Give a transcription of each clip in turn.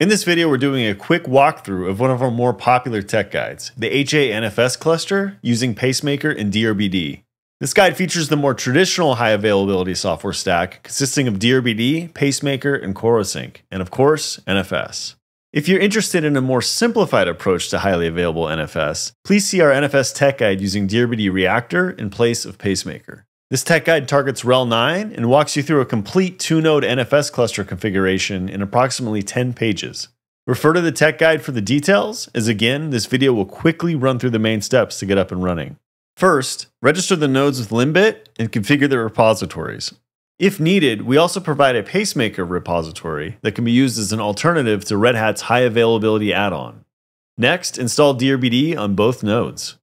In this video, we're doing a quick walkthrough of one of our more popular tech guides, the HA NFS cluster using Pacemaker and DRBD. This guide features the more traditional high availability software stack consisting of DRBD, Pacemaker, and Corosync, and of course, NFS. If you're interested in a more simplified approach to highly available NFS, please see our NFS tech guide using DRBD Reactor in place of Pacemaker. This tech guide targets RHEL 9 and walks you through a complete two node NFS cluster configuration in approximately 10 pages. Refer to the tech guide for the details, as again, this video will quickly run through the main steps to get up and running. First, register the nodes with LINBIT and configure the repositories. If needed, we also provide a pacemaker repository that can be used as an alternative to Red Hat's high availability add on. Next, install DRBD on both nodes.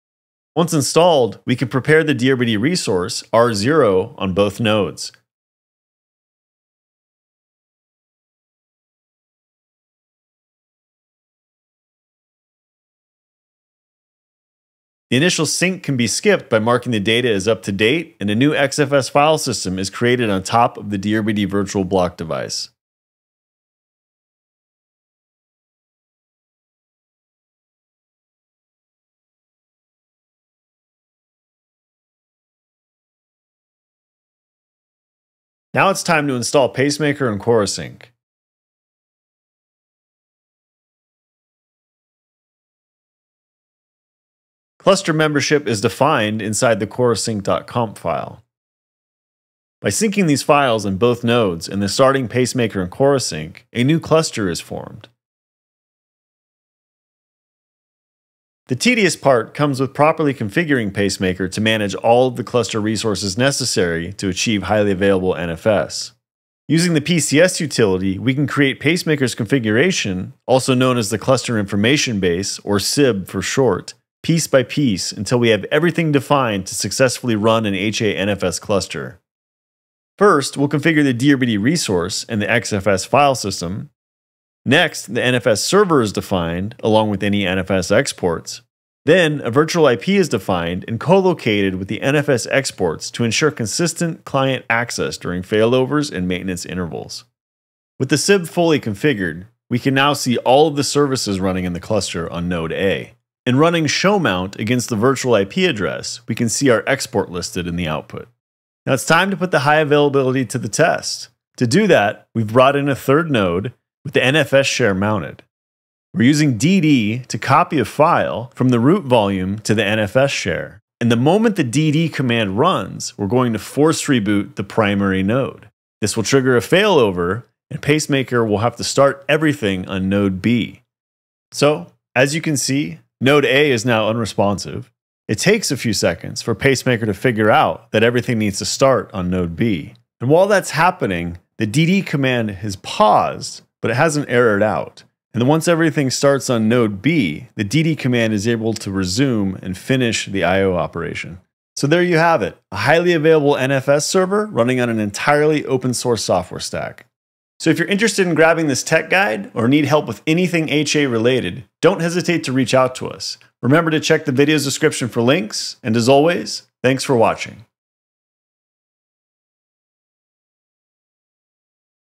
Once installed, we can prepare the DRBD resource R0 on both nodes. The initial sync can be skipped by marking the data as up to date, and a new XFS file system is created on top of the DRBD virtual block device. Now it's time to install Pacemaker and Corosync. Cluster membership is defined inside the corosync.conf file. By syncing these files in both nodes in the starting pacemaker and Corosync, a new cluster is formed. The tedious part comes with properly configuring Pacemaker to manage all of the cluster resources necessary to achieve highly available NFS. Using the PCS utility, we can create Pacemaker's configuration, also known as the Cluster Information Base, or CIB for short, piece by piece until we have everything defined to successfully run an HA NFS cluster. First, we'll configure the DRBD resource and the XFS file system, Next, the NFS server is defined along with any NFS exports. Then, a virtual IP is defined and co-located with the NFS exports to ensure consistent client access during failovers and maintenance intervals. With the CIB fully configured, we can now see all of the services running in the cluster on node A. And running show mount against the virtual IP address, we can see our export listed in the output. Now it's time to put the high availability to the test. To do that, we've brought in a third node with the NFS share mounted. We're using DD to copy a file from the root volume to the NFS share. And the moment the DD command runs, we're going to force reboot the primary node. This will trigger a failover, and Pacemaker will have to start everything on node B. So, as you can see, node A is now unresponsive. It takes a few seconds for Pacemaker to figure out that everything needs to start on node B. And while that's happening, the DD command has paused but it hasn't errored out. And then once everything starts on node B, the DD command is able to resume and finish the IO operation. So there you have it, a highly available NFS server running on an entirely open source software stack. So if you're interested in grabbing this tech guide or need help with anything HA related, don't hesitate to reach out to us. Remember to check the video's description for links, and as always, thanks for watching.